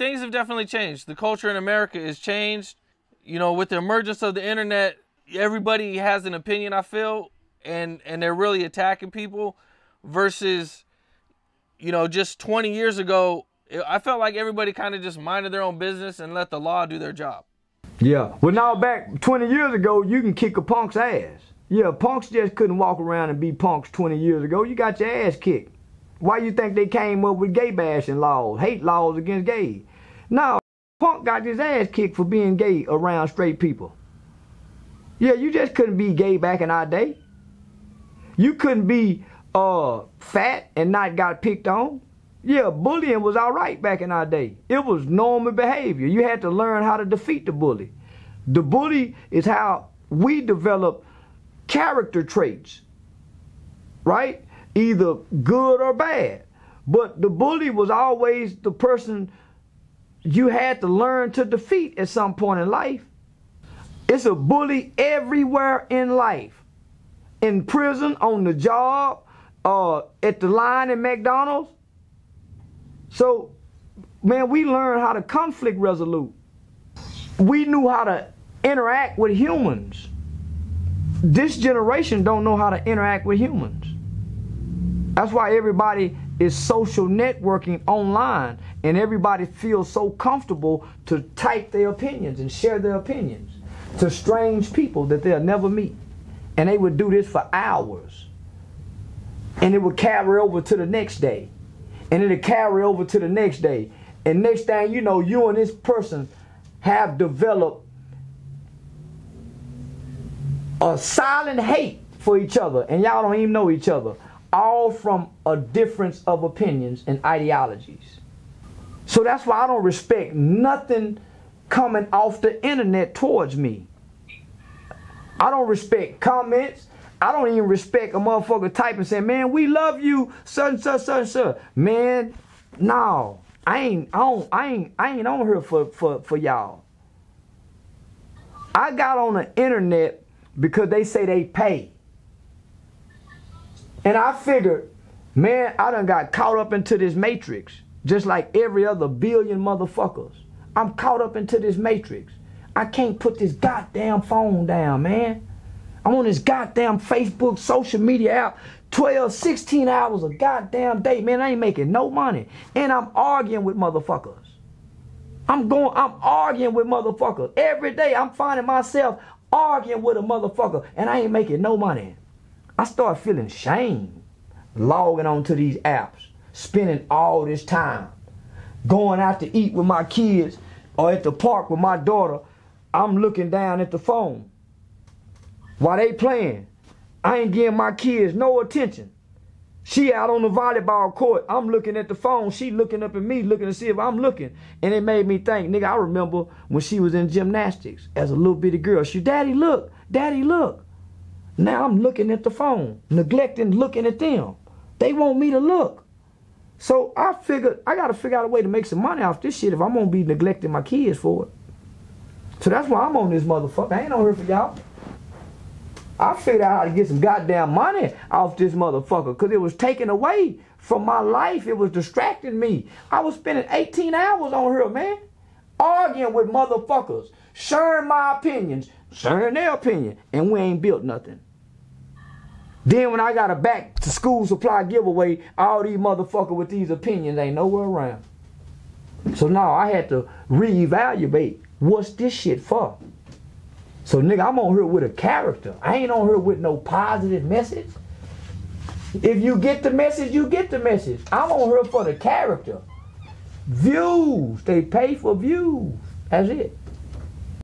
things have definitely changed. The culture in America is changed. You know, with the emergence of the internet, everybody has an opinion. I feel, and and they're really attacking people, versus, you know, just 20 years ago, I felt like everybody kind of just minded their own business and let the law do their job. Yeah. Well, now back 20 years ago, you can kick a punk's ass. Yeah, punks just couldn't walk around and be punks 20 years ago. You got your ass kicked. Why you think they came up with gay bashing laws, hate laws against gays? No, punk got his ass kicked for being gay around straight people. Yeah, you just couldn't be gay back in our day. You couldn't be uh, fat and not got picked on. Yeah, bullying was all right back in our day. It was normal behavior. You had to learn how to defeat the bully. The bully is how we develop character traits, right? Either good or bad. But the bully was always the person you had to learn to defeat at some point in life. It's a bully everywhere in life. In prison, on the job, uh, at the line at McDonald's. So, man, we learned how to conflict resolute. We knew how to interact with humans. This generation don't know how to interact with humans. That's why everybody is social networking online and everybody feels so comfortable to type their opinions and share their opinions to strange people that they'll never meet. And they would do this for hours. And it would carry over to the next day. And it'll carry over to the next day. And next thing you know, you and this person have developed a silent hate for each other. And y'all don't even know each other. All from a difference of opinions and ideologies. So that's why I don't respect nothing coming off the internet towards me. I don't respect comments. I don't even respect a motherfucker typing saying, man, we love you, such and such, such and such. Man, no. I ain't I don't I ain't I ain't on here for, for, for y'all. I got on the internet because they say they pay. And I figured, man, I done got caught up into this matrix, just like every other billion motherfuckers. I'm caught up into this matrix. I can't put this goddamn phone down, man. I'm on this goddamn Facebook social media app 12, 16 hours a goddamn day. Man, I ain't making no money. And I'm arguing with motherfuckers. I'm going, I'm arguing with motherfuckers. Every day I'm finding myself arguing with a motherfucker and I ain't making no money. I start feeling shame logging onto these apps, spending all this time, going out to eat with my kids or at the park with my daughter. I'm looking down at the phone while they playing. I ain't giving my kids no attention. She out on the volleyball court. I'm looking at the phone. She looking up at me, looking to see if I'm looking. And it made me think, nigga, I remember when she was in gymnastics as a little bitty girl. She, daddy, look, daddy, look. Now I'm looking at the phone, neglecting looking at them. They want me to look. So I figured I gotta figure out a way to make some money off this shit if I'm gonna be neglecting my kids for it. So that's why I'm on this motherfucker. I ain't on here for y'all. I figured out how to get some goddamn money off this motherfucker because it was taken away from my life. It was distracting me. I was spending 18 hours on here, man, arguing with motherfuckers, sharing my opinions, sharing their opinion, and we ain't built nothing. Then when I got a back to school supply giveaway, all these motherfuckers with these opinions ain't nowhere around. So now I had to reevaluate what's this shit for. So nigga, I'm on here with a character. I ain't on here with no positive message. If you get the message, you get the message. I'm on here for the character. Views. They pay for views. That's it.